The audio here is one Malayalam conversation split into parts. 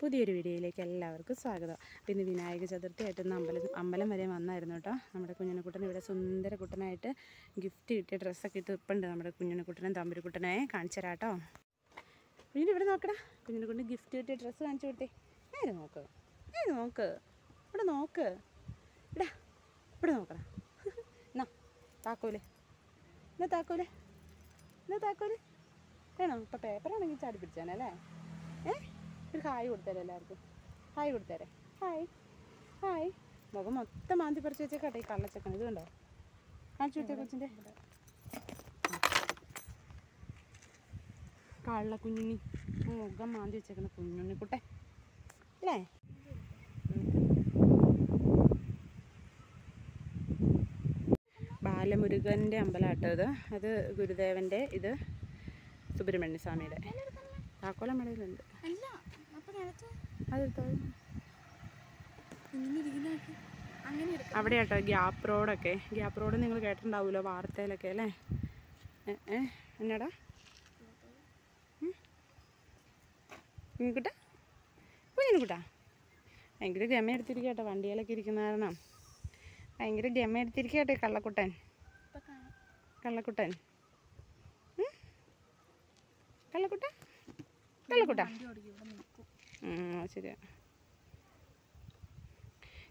പുതിയൊരു വീഡിയോയിലേക്ക് എല്ലാവർക്കും സ്വാഗതം. അപ്പോൾ ഇന്ന് വിനായക ചതുർത്ഥി ആയിട്ട് ഇന്ന് അമ്പലം അമ്പലം വരെ വന്നായിരുന്നു കേട്ടോ. നമ്മുടെ കുഞ്ഞിനെക്കുട്ടൻ ഇവിടെ സുന്ദര കുട്ടനായിട്ട് ഗിഫ്റ്റ് കിട്ടിയ ഡ്രസ്സൊക്കെ ഇട്ട് ഇപ്പുണ്ട് നമ്മുടെ കുഞ്ഞിനെക്കുട്ടനും തമ്പുരുക്കുട്ടനെ. കാണിച്ചു തരാം കേട്ടോ. കുഞ്ഞിന് ഇവിടെ നോക്കടാ. കുഞ്ഞിനെക്കൊണ്ട് ഗിഫ്റ്റ് കിട്ടിയ ഡ്രസ്സ് കാണിച്ചു കൊടുത്തേ. നേരെ നോക്ക്. നേരെ നോക്ക്. ഇവിടെ നോക്ക്. ഇടാ. ഇവിടെ നോക്കടാ. എന്നാ താക്കോൽ. എന്നാ താക്കോൽ? എന്നാ താക്കോൽ? വേണോ ഇപ്പം പേപ്പറാണെങ്കിൽ ചാടി പിടിച്ചാനല്ലേ? ഏ? ഒരു ഹായ് കൊടുത്തേരെ എല്ലാവർക്കും. ഹായ് കൊടുത്തേരെ. ഹായ് ഹായ് മുഖം മൊത്തം മാന്തി പറിച്ച് വെച്ചേക്കട്ടെ ഈ കള്ളച്ചക്കൻ. ഇത് കണ്ടോ? കാണിച്ചു കൊടുത്തേ കൊച്ചിന്റെ കള്ള കുഞ്ഞുണ്ണി. മുഖം മാന്തി വെച്ചേക്കുന്ന കുഞ്ഞുണ്ണി കുട്ടെ അല്ലേ ബാലമുരുകന്റെ അമ്പലമാട്ടോ ഇത്. അത് ഗുരുദേവന്റെ ഇത് സുബ്രഹ്മണ്യ സ്വാമിയുടെ. താക്കോലം അല്ല. ഇങ്ങനെ ഇരിക്കുന്നതൊക്കെ അങ്ങനെ അവിടെ കേട്ടോ ഗ്യാപ്പ് റോഡൊക്കെ. ഗ്യാപ്പ് റോഡ് നിങ്ങൾ കേട്ടിട്ടുണ്ടാവുമല്ലോ വാർത്തയിലൊക്കെ അല്ലേ? ഏ എന്നാടാ? കുട്ടാ കുഞ്ഞിനുക്കുട്ടാ ഭയങ്കര ഗമ എടുത്തിരിക്കട്ടോ കേട്ടോ വണ്ടിയിലൊക്കെ ഇരിക്കുന്ന കാരണം. ഭയങ്കര ഗമ എടുത്തിരിക്കട്ടെ കേട്ടോ കള്ളക്കുട്ടൻ. കള്ളക്കുട്ടൻ. കള്ളക്കുട്ട? കള്ളക്കുട്ട ശരിയാ.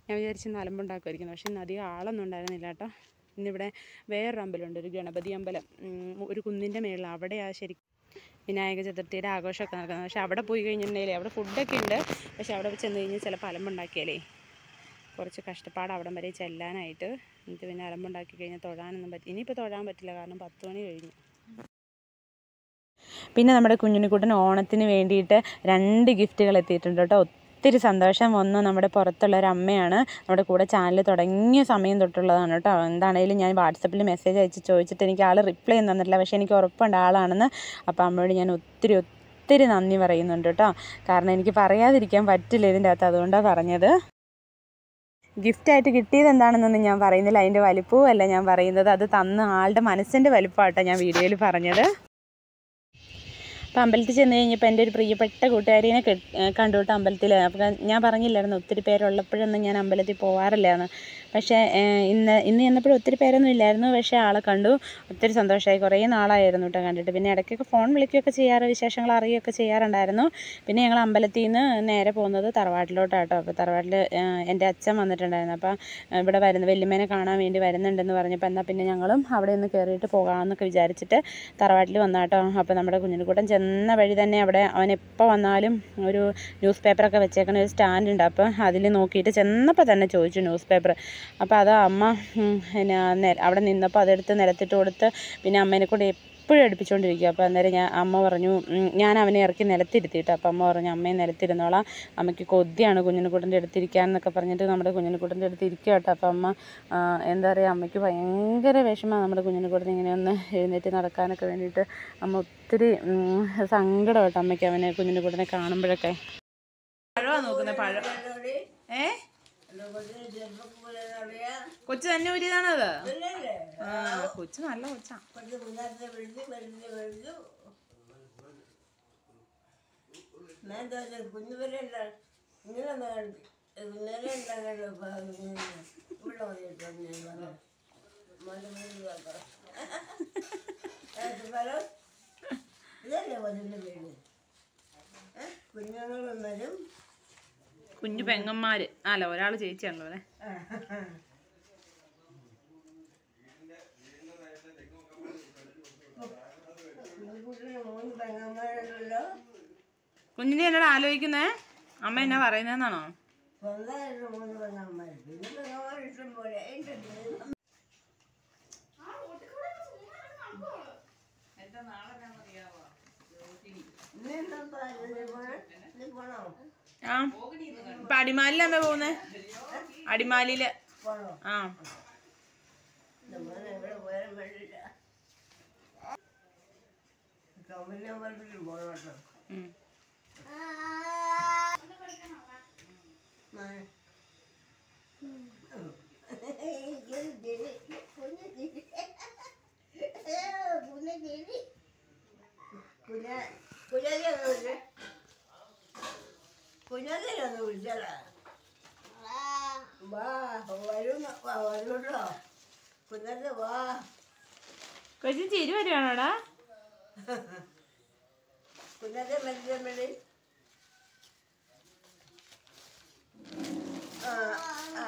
ഞാൻ വിചാരിച്ചു ഇന്ന് അലമ്പുണ്ടാക്കുമായിരിക്കുന്നു പക്ഷേ ഇന്ന് അധികം ആളൊന്നും ഉണ്ടായിരുന്നില്ല കേട്ടോ. ഇന്നിവിടെ വേറൊരു അമ്പലമുണ്ട് ഒരു ഗണപതി അമ്പലം. ഒരു കുന്നിന്റെ മേളിൽ അവിടെയാ ശരിക്കും വിനായക ചതുർത്ഥിയുടെ ആഘോഷമൊക്കെ നടക്കുന്നത്. പക്ഷേ അവിടെ പോയി കഴിഞ്ഞിട്ടുണ്ടെങ്കിൽ അവിടെ ഫുഡൊക്കെ ഉണ്ട്. പക്ഷേ അവിടെ ചെന്ന് കഴിഞ്ഞാൽ ചിലപ്പോൾ അലമ്പുണ്ടാക്കിയാലേ കുറച്ച് കഷ്ടപ്പാട് അവിടം വരെ ചെല്ലാനായിട്ട്. എന്നിട്ട് പിന്നെ അലമ്പുണ്ടാക്കി കഴിഞ്ഞാൽ തൊഴാനൊന്നും പറ്റി ഇനിയിപ്പോൾ തൊഴാൻ പറ്റില്ല. കാരണം പത്ത് മണി കഴിഞ്ഞു. പിന്നെ നമ്മുടെ കുഞ്ഞുണ്ണിക്കുട്ടൻ ഓണത്തിന് വേണ്ടിയിട്ട് രണ്ട് ഗിഫ്റ്റുകൾ എത്തിയിട്ടുണ്ട് കേട്ടോ. ഒത്തിരി സന്തോഷം ഒന്ന് നമ്മുടെ പുറത്തുള്ള ഒരു അമ്മയാണ്. നമ്മുടെ കൂടെ ചാനൽ തുടങ്ങിയ സമയം തൊട്ടുള്ളതാണ് കേട്ടോ. എന്താണെങ്കിലും ഞാൻ വാട്സപ്പിൽ മെസ്സേജ് അയച്ച് ചോദിച്ചിട്ട് എനിക്ക് ആൾ റിപ്ലൈ ഒന്നും തന്നിട്ടില്ല. പക്ഷേ എനിക്ക് ഉറപ്പുണ്ട് ആളാണെന്ന്. അപ്പോൾ അമ്മയോട് ഞാൻ ഒത്തിരി ഒത്തിരി നന്ദി പറയുന്നുണ്ട് കേട്ടോ. കാരണം എനിക്ക് പറയാതിരിക്കാൻ പറ്റില്ല ഇതിന്റെ അകത്ത്. അതുകൊണ്ടാണ് പറഞ്ഞത്. ഗിഫ്റ്റായിട്ട് കിട്ടിയത് എന്താണെന്നൊന്നും ഞാൻ പറയുന്നില്ല. അതിന്റെ വലിപ്പവും അല്ല ഞാൻ പറയുന്നത്. അത് തന്ന ആളുടെ മനസ്സിന്റെ വലിപ്പമാട്ടോ ഞാൻ വീഡിയോയിൽ പറഞ്ഞത്. അപ്പോൾ അമ്പലത്തിൽ ചെന്ന് കഴിഞ്ഞപ്പോൾ എന്റെ ഒരു പ്രിയപ്പെട്ട കൂട്ടുകാരിനെ കണ്ടു കേട്ടോ അമ്പലത്തിൽ. അപ്പോൾ ഞാൻ പറഞ്ഞില്ലായിരുന്നു ഒത്തിരി പേരുള്ളപ്പോഴൊന്നും ഞാൻ അമ്പലത്തിൽ പോവാറില്ലായിരുന്നു പക്ഷേ ഇന്ന് ഇന്ന് ചെന്നപ്പോഴും ഒത്തിരി പേരൊന്നും ഇല്ലായിരുന്നു. പക്ഷേ ആളെ കണ്ടു. ഒത്തിരി സന്തോഷമായി. കുറേ നാളായിരുന്നു കേട്ടോ കണ്ടിട്ട്. പിന്നെ ഇടയ്ക്കൊക്കെ ഫോൺ വിളിക്കുകയൊക്കെ ചെയ്യാറ് വിശേഷങ്ങൾ അറിയുകയൊക്കെ ചെയ്യാറുണ്ടായിരുന്നു. പിന്നെ ഞങ്ങൾ അമ്പലത്തിൽ നിന്ന് നേരെ പോകുന്നത് തറവാട്ടിലോട്ടാണ് കേട്ടോ. അപ്പോൾ തറവാട്ടിൽ എന്റെ അച്ഛൻ വന്നിട്ടുണ്ടായിരുന്നു. അപ്പോൾ ഇവിടെ വരുന്ന വല്യമ്മേനെ കാണാൻ വേണ്ടി വരുന്നുണ്ടെന്ന് പറഞ്ഞപ്പോൾ എന്നാൽ പിന്നെ ഞങ്ങളും അവിടെ ഒന്ന് കയറിയിട്ട് പോകാമെന്നൊക്കെ വിചാരിച്ചിട്ട് തറവാട്ടിൽ വന്നാട്ടോ അപ്പോൾ നമ്മുടെ കുഞ്ഞിനുകൂട്ടൻ ചെന്ന വഴി തന്നെ അവിടെ അവൻ എപ്പോൾ വന്നാലും ഒരു ന്യൂസ് പേപ്പറൊക്കെ വെച്ചേക്കണ ഒരു സ്റ്റാൻഡ് ഉണ്ട് അപ്പോൾ അതിൽ നോക്കിയിട്ട് ചെന്നപ്പോൾ തന്നെ ചോദിച്ചു ന്യൂസ് പേപ്പർ അപ്പോൾ അത് അമ്മ പിന്നെ അവിടെ നിന്നപ്പോൾ അതെടുത്ത് നിലത്തിട്ട് കൊടുത്ത് പിന്നെ അമ്മേനെ കൊണ്ട് എപ്പോഴും അടുപ്പിച്ചുകൊണ്ടിരിക്കുക അപ്പോൾ അന്നേരം ഞാൻ അമ്മ പറഞ്ഞു ഞാൻ അവനെ ഇറക്കി നിലത്തിരുത്തിയിട്ട്. അപ്പോൾ അമ്മ പറഞ്ഞു അമ്മയെ നിലത്തിരുന്നോളാം. അമ്മയ്ക്ക് കൊതിയാണ് കുഞ്ഞിനെക്കൂട്ടന്റെ അടുത്തിരിക്കാൻ എന്നൊക്കെ പറഞ്ഞിട്ട് നമ്മുടെ കുഞ്ഞിനെക്കൂട്ടന്റെ അടുത്ത് ഇരിക്കുക കേട്ടോ. അപ്പോൾ അമ്മ എന്താ പറയുക അമ്മയ്ക്ക് ഭയങ്കര വിഷമമാണ് നമ്മുടെ കുഞ്ഞിനെക്കൂട്ടൻ ഇങ്ങനെ ഒന്ന് എഴുന്നേറ്റ് നടക്കാനൊക്കെ വേണ്ടിയിട്ട്. അമ്മ ഒത്തിരി സങ്കടം കേട്ടോ അമ്മയ്ക്ക് അവനെ കുഞ്ഞിനെക്കൂട്ടനെ കാണുമ്പോഴൊക്കെ. പഴമാണ് നോക്കുന്നത് പഴം ഏ? കൊച്ചു തന്നെ ഊരിയതാണത്? ആ കൊച്ചു നല്ല കൊച്ചാ. കുഞ്ഞുങ്ങൾ ഇങ്ങനെ കുഞ്ഞു പെങ്ങന്മാര്. അല്ല ഒരാൾ ചേച്ചിയാണല്ലോ അല്ലേ? കുഞ്ഞിനെ എന്നോട് ആലോചിക്കുന്നേ? അമ്മ എന്നാ പറയുന്നതെന്നാണോ സ്വന്തമായിട്ട് മൂന്ന് പെങ്ങന്മാർ പിന്നെ പെങ്ങന്മാർ ഇഷ്ടം പോലെ? എന്റെ ഇന്ന് എന്താ പോണേ? നീ പോണോ? ആ. ഇപ്പൊ അടിമാലിലമ്മ പോകുന്നേ? അടിമാലിയിൽ പോണോ ആ. നമ്മൾ എവിടെ പോയാലും വേണ്ടില്ല കമ്പനി പറഞ്ഞിട്ട് പോകണം കേട്ടോ ഉം. എനിക്കൊരു ചിരി കുഞ്ഞു ചിരി കുഞ്ഞു ചിരി കുഞ്ഞ കുഞ്ഞ കുഞ്ഞ വിളിച്ചാലാ വാ വരും വാ വരൂട്ടോ വാ. കൊച്ചു ചിരി വരുവാണോടാ? കുഞ്ഞത്തെ മരിച്ചാൽ മതി ആ ആ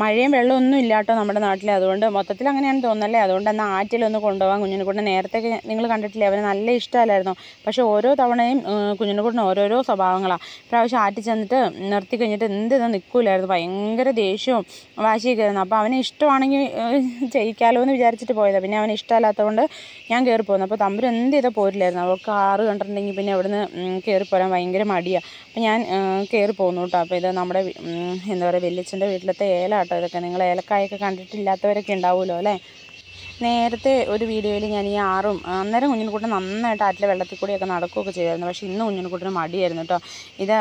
മഴയും വെള്ളവും ഒന്നും ഇല്ല കേട്ടോ നമ്മുടെ നാട്ടിൽ അതുകൊണ്ട് മൊത്തത്തിൽ അങ്ങനെയാണ് തോന്നുന്നല്ലേ? അതുകൊണ്ട് എന്നാൽ ആറ്റിലൊന്ന് കൊണ്ടുപോകാൻ കുഞ്ഞിനെക്കൂടെ നേരത്തെ നിങ്ങൾ കണ്ടിട്ടില്ലേ അവന് നല്ല ഇഷ്ടമല്ലായിരുന്നു. പക്ഷേ ഓരോ തവണയും കുഞ്ഞിനെക്കൂടിന് ഓരോരോ സ്വഭാവങ്ങളാണ് പ്രാവശ്യം ആറ്റി ചെന്നിട്ട് നിർത്തി കഴിഞ്ഞിട്ട് എന്ത് ഇത് നിൽക്കൂലായിരുന്നു. ഭയങ്കര ദേഷ്യവും വാശിയൊക്കെ ആയിരുന്നു. അപ്പോൾ അവന് ഇഷ്ടമാണെങ്കിൽ ചെയ്യിക്കാലോ എന്ന് വിചാരിച്ചിട്ട് പോയതാണ് പിന്നെ അവന് ഇഷ്ടമല്ലാത്തതുകൊണ്ട് ഞാൻ കയറി പോകുന്നു അപ്പോൾ തമ്പുര എന്ത് ചെയ്താൽ പോരില്ലായിരുന്നു. അവൾക്ക് കാറ് കണ്ടിട്ടുണ്ടെങ്കിൽ പിന്നെ അവിടുന്ന് കയറി പോരാൻ ഭയങ്കര മടിയാണ് അപ്പോൾ ഞാൻ കയറി പോകുന്നു കേട്ടോ. അപ്പോൾ ഇത് നമ്മുടെ എന്താ പറയുക വല്യച്ഛന്റെ വീട്ടിലത്തെ ഏല കേട്ടോ. ഇതൊക്കെ നിങ്ങൾ ഏലക്കായൊക്കെ കണ്ടിട്ടില്ലാത്തവരൊക്കെ ഉണ്ടാവുമല്ലോ അല്ലേ? നേരത്തെ ഒരു വീഡിയോയിൽ ഞാൻ ഈ ആറും അന്നേരം കുഞ്ഞിനെക്കൂട്ടൻ നന്നായിട്ട് ആറ്റിലെ വെള്ളത്തിൽ കൂടിയൊക്കെ നടക്കുകയൊക്കെ ചെയ്തായിരുന്നു. പക്ഷേ ഇന്ന് കുഞ്ഞിനെക്കൂട്ടിന് മടിയായിരുന്നു കേട്ടോ. ഇത്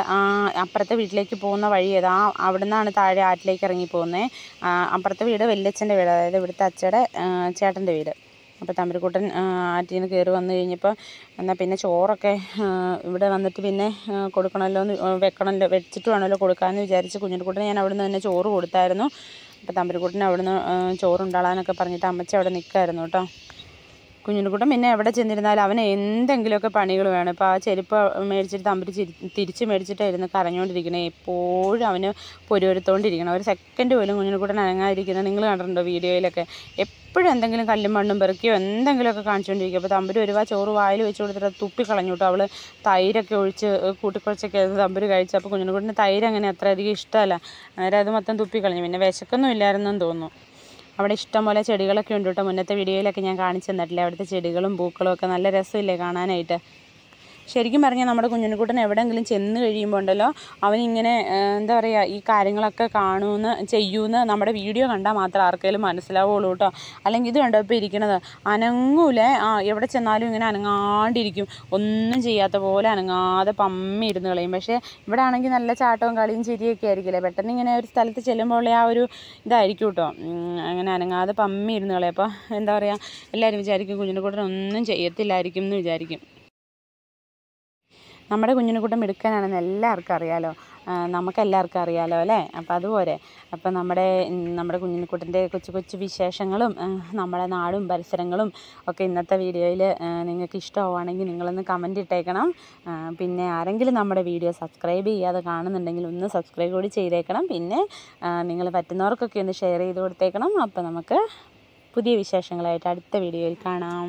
അപ്പുറത്തെ വീട്ടിലേക്ക് പോകുന്ന വഴി ഏതാ അവിടെ നിന്നാണ് താഴെ ആറ്റിലേക്ക് ഇറങ്ങി പോകുന്നത്. അപ്പുറത്തെ വീട് വല്യച്ഛന്റെ വീട് അതായത് ഇവിടുത്തെ അച്ഛയുടെ ചേട്ടന്റെ വീട്. അപ്പോൾ തമ്പുരുക്കുട്ടൻ ആറ്റിൽ നിന്ന് കയറി വന്നു കഴിഞ്ഞപ്പോൾ എന്നാൽ പിന്നെ ചോറൊക്കെ ഇവിടെ വന്നിട്ട് പിന്നെ കൊടുക്കണമല്ലോ എന്ന് വെക്കണമല്ലോ വെച്ചിട്ട് വേണമല്ലോ കൊടുക്കാമെന്ന് വിചാരിച്ച് കുഞ്ഞിക്കുട്ടന് ഞാൻ അവിടെ നിന്ന് തന്നെ ചോറ് കൊടുത്തായിരുന്നു. അപ്പോൾ തമ്പുരുക്കുട്ടൻ അവിടെ നിന്ന് ചോറുണ്ടാളാനൊക്കെ പറഞ്ഞിട്ട് അമ്മച്ചി അവിടെ നിൽക്കായിരുന്നു കേട്ടോ കുഞ്ഞിനുകുട്ടൻ പിന്നെ എവിടെ ചെന്നിരുന്നാലും അവന് എന്തെങ്കിലുമൊക്കെ പണികൾ വേണം. ഇപ്പോൾ ആ ചെരുപ്പ് മേടിച്ചിട്ട് തമ്പി തിരിച്ച് മേടിച്ചിട്ടായിരുന്നു കരഞ്ഞുകൊണ്ടിരിക്കണേ എപ്പോഴും അവന് പൊരുവരുത്തോണ്ടിരിക്കണം. ഒരു സെക്കൻഡ് പോലും കുഞ്ഞിനുകുട്ടൻ അനങ്ങാതിരിക്കുന്നത് നിങ്ങൾ കണ്ടിട്ടുണ്ടോ വീഡിയോയിലൊക്കെ? എപ്പോഴും എന്തെങ്കിലും കല്ലും മണ്ണും പെറുക്കിയോ എന്തെങ്കിലുമൊക്കെ കാണിച്ചുകൊണ്ടിരിക്കും അപ്പോൾ തമ്പുര് ഒരുപാ ചോറ് വായിൽ വെച്ച് കൊടുത്തിട്ട് തുപ്പി കളഞ്ഞു കേട്ടോ. അവൾ തൈരൊക്കെ ഒഴിച്ച് കൂട്ടിക്കുഴച്ചൊക്കെ തമ്പുര് കഴിച്ചു അപ്പോൾ കുഞ്ഞിനുകുട്ടന് തൈര് അങ്ങനെ അത്ര അധികം ഇഷ്ടമല്ല. അന്നേരം അത് മൊത്തം തുപ്പി കളഞ്ഞു. പിന്നെ വിശക്കൊന്നും ഇല്ലായിരുന്നെന്ന് തോന്നുന്നു. അവിടെ ഇഷ്ടംപോലെ ചെടികളൊക്കെ ഉണ്ട് കേട്ടോ മുന്നത്തെ വീഡിയോയിലൊക്കെ ഞാൻ കാണിച്ചു തന്നിട്ടില്ലേ? അവിടുത്തെ ചെടികളും പൂക്കളും ഒക്കെ നല്ല രസമില്ലേ കാണാനായിട്ട്? ശരിക്കും പറഞ്ഞാൽ നമ്മുടെ കുഞ്ഞിനുകുട്ടൻ എവിടെയെങ്കിലും ചെന്ന് കഴിയുമ്പോൾ ഉണ്ടല്ലോ അവനിങ്ങനെ എന്താ പറയുക ഈ കാര്യങ്ങളൊക്കെ കാണുമെന്ന് ചെയ്യുമെന്ന് നമ്മുടെ വീഡിയോ കണ്ടാൽ മാത്രം ആർക്കെങ്കിലും മനസ്സിലാവുള്ളൂ കേട്ടോ അല്ലെങ്കിൽ ഇത് കണ്ടോ ഇപ്പോൾ ഇരിക്കണത്? അനങ്ങൂലേ? ആ എവിടെ ചെന്നാലും ഇങ്ങനെ അനങ്ങാണ്ടിരിക്കും. ഒന്നും ചെയ്യാത്ത പോലെ അനങ്ങാതെ പമ്മി ഇരുന്ന് കളയും. പക്ഷേ ഇവിടെ ആണെങ്കിൽ നല്ല ചാട്ടവും കളിയും ചിരിയൊക്കെ ആയിരിക്കില്ലേ? പെട്ടെന്ന് ഇങ്ങനെ ഒരു സ്ഥലത്ത് ചെല്ലുമ്പോൾ ആ ഒരു ഇതായിരിക്കും കേട്ടോ അങ്ങനെ അനങ്ങാതെ പമ്മി ഇരുന്ന് കളയും. അപ്പോൾ എന്താ പറയുക എല്ലാവരും വിചാരിക്കും കുഞ്ഞിനെക്കൂട്ടൻ ഒന്നും ചെയ്യത്തില്ലായിരിക്കും എന്ന് വിചാരിക്കും. നമ്മുടെ കുഞ്ഞിനെക്കൂട്ടം മിടുക്കനാണെന്ന് എല്ലാവർക്കും അറിയാലോ. ആ, നമുക്കെല്ലാവർക്കും അറിയാലോ അല്ലേ? അപ്പം അതുപോലെ. അപ്പം നമ്മുടെ നമ്മുടെ നമ്മുടെ കുഞ്ഞിനെക്കൂട്ടന്റെ കൊച്ചു കൊച്ചു വിശേഷങ്ങളും നമ്മുടെ നാടും പരിസരങ്ങളും ഒക്കെ ഇന്നത്തെ വീഡിയോയിൽ നിങ്ങൾക്ക് ഇഷ്ടമാവുകയാണെങ്കിൽ നിങ്ങളൊന്ന് കമന്റ് ഇട്ടേക്കണം. പിന്നെ ആരെങ്കിലും നമ്മുടെ വീഡിയോ സബ്സ്ക്രൈബ് ചെയ്യാതെ കാണുന്നുണ്ടെങ്കിൽ ഒന്ന് സബ്സ്ക്രൈബ് കൂടി ചെയ്തേക്കണം. പിന്നെ നിങ്ങൾ പറ്റുന്നവർക്കൊക്കെ ഒന്ന് ഷെയർ ചെയ്ത് കൊടുത്തേക്കണം. അപ്പോൾ നമുക്ക് പുതിയ വിശേഷങ്ങളായിട്ട് അടുത്ത വീഡിയോയിൽ കാണാം.